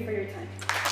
you for your time.